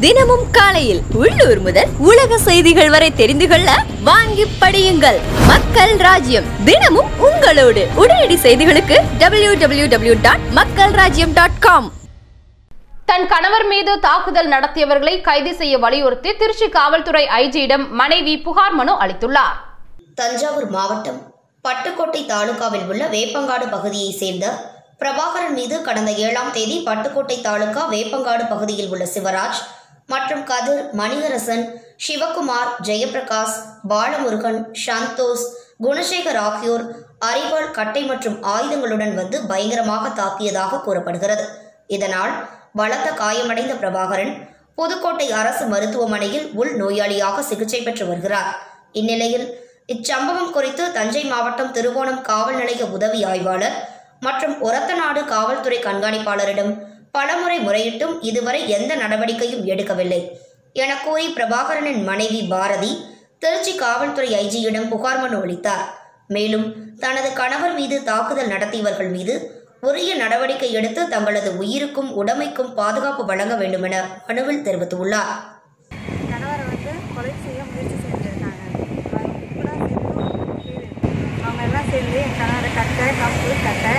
தினமும் காலையில் உள்ளூர் முதல் உலக செய்திகள் வரை தெரிந்து கொள்ள வாங்கி படியுங்கள். மக்கள் ராஜ்யம் தினமும் உங்களோடு. உடனடி செய்திகளுக்கு டபிள்யூ டபிள்யூ டபிள்யூ டாட் மக்கள் ராஜ்யம் டாட் காம் தன் கணவர் மீது தாக்குதல் நடத்தியவர்களை கைது செய்ய வலியுறுத்தி திருச்சி காவல்துறை ஐஜியிடம் மனைவி புகார் மனு அளித்துள்ளார். தஞ்சாவூர் மாவட்டம் பட்டுக்கோட்டை தாலுகாவில் உள்ள வேப்பங்காடு பகுதியைச் சேர்ந்த பிரபாகரன் மீது கடந்த ஏழாம் தேதி பட்டுக்கோட்டை தாலுகா வேப்பங்காடு பகுதியில் உள்ள சிவராஜ் மற்றும் கதிர் மணிகரசன் சிவகுமார் ஜெயபிரகாஷ் பாலமுருகன் சந்தோஷ் குணசேகர் ஆகியோர் அறிவாள் கட்டை மற்றும் ஆயுதங்களுடன் வந்து பயங்கரமாக தாக்கியதாக கூறப்படுகிறது. இதனால் பலத்த காயமடைந்த பிரபாகரன் புதுக்கோட்டை அரசு மருத்துவமனையில் உள் நோயாளியாக சிகிச்சை பெற்று வருகிறார். இந்நிலையில் இச்சம்பவம் குறித்து தஞ்சை மாவட்டம் திருவோணம் காவல் நிலைய உதவி ஆய்வாளர் மற்றும் ஒரத்தநாடு காவல்துறை கண்காணிப்பாளரிடம் பலமுறை முறையிட்டும் இதுவரை எந்த நடவடிக்கையும் எடுக்கவில்லை. என கூறி பிரபாகரனின் மனைவி பாரதி திருச்சி காவல்துறை ஐஜியிடம் புகார் மனு அளித்தார். மேலும் தனது கணவர் மீது தாக்குதல் நடத்தியவர்கள் மீது உரிய நடவடிக்கை எடுத்து தங்களது உயிருக்கும் உடைமைக்கும் பாதுகாப்பு வழங்க வேண்டுமென மனுவில் தெரிவித்துள்ளார். கணவரை வந்து கொலை செய்ய முயற்சி செஞ்சுருக்காங்க. அவங்க எல்லாம் சேர்ந்து என் கணவரை கட்டை கப்பு கட்டை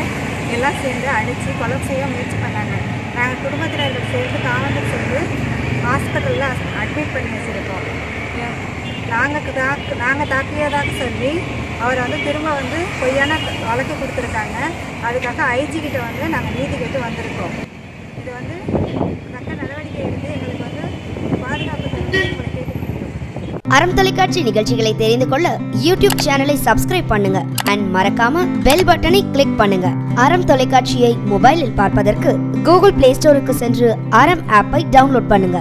எல்லாம் சேர்ந்து அடித்து கொலை செய்ய முயற்சி பண்ணாங்க. நாங்கள் குடும்பத்தினர்கள் சேர்ந்து காவலர் சேர்ந்து ஹாஸ்பிட்டலில் அட்மிட் பண்ணி வச்சுருக்கோம். நாங்கள் தாக்கு நாங்கள் தாக்கியதாக சொல்லி அவரை வந்து திரும்ப வந்து பொய்யான வழக்கு கொடுத்துருக்காங்க. அதுக்காக ஐஜி கிட்ட வந்து நாங்கள் நீதி கேட்டு வந்திருக்கோம். இது வந்து தக்க நடவடிக்கை எடுத்து எங்களுக்கு வந்து பாதுகாப்பு தருவது உங்களை கேட்டுக்கொள்கிறோம் அறம் தொலைக்காட்சி நிகழ்ச்சிகளை தெரிந்து கொள்ள யூடியூப் சேனலை சப்ஸ்கிரைப் பண்ணுங்க. அண்ட் மறக்காம பெல் பட்டனை கிளிக் பண்ணுங்க. அறம் தொலைக்காட்சியை மொபைலில் பார்ப்பதற்கு கூகுள் பிளே ஸ்டோருக்கு சென்று அறம் ஆப்பை டவுன்லோட் பண்ணுங்க.